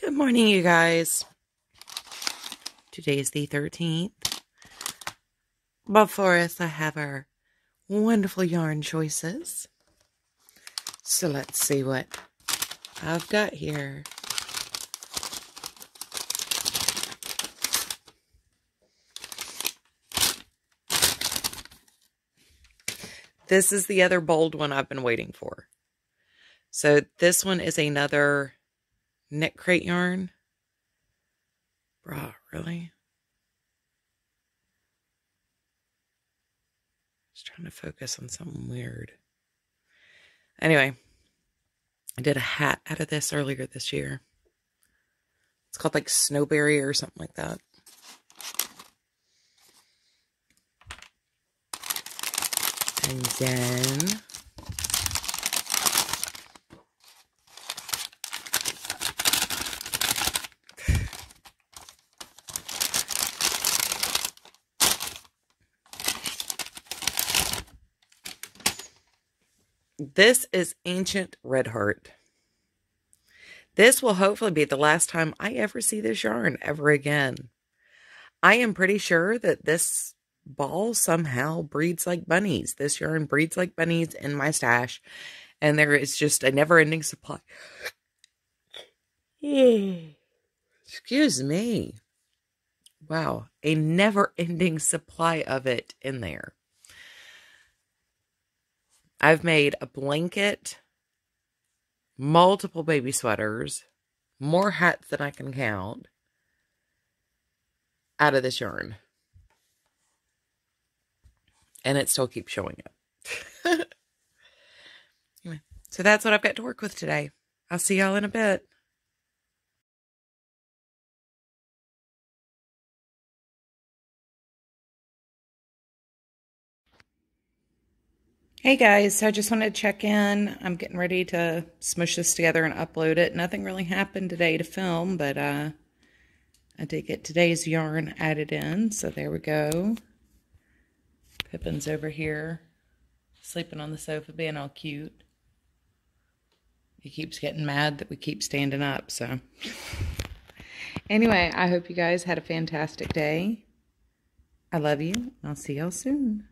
Good morning, you guys. Today is the 13th. Before us, I have our wonderful yarn choices. So let's see what I've got here. This is the other bold one I've been waiting for. So this one is another Knit Crate yarn. Bruh, really? Just trying to focus on something weird. Anyway, I did a hat out of this earlier this year. It's called like Snowberry or something like that. And then This is Ancient Red Heart. This will hopefully be the last time I ever see this yarn ever again. I am pretty sure that this ball somehow breeds like bunnies. This yarn breeds like bunnies in my stash, and there is just a never ending supply. Excuse me. Wow, a never ending supply of it in there. I've made a blanket, multiple baby sweaters, more hats than I can count out of this yarn. And it still keeps showing up. anyway, so that's what I've got to work with today. I'll see y'all in a bit. Hey guys, so I just wanted to check in. I'm getting ready to smush this together and upload it. Nothing really happened today to film, but uh, I did get today's yarn added in, so there we go. Pippin's over here, sleeping on the sofa, being all cute. He keeps getting mad that we keep standing up, so. anyway, I hope you guys had a fantastic day. I love you. I'll see y'all soon.